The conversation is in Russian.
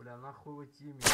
Бля, нахуй вы тимите.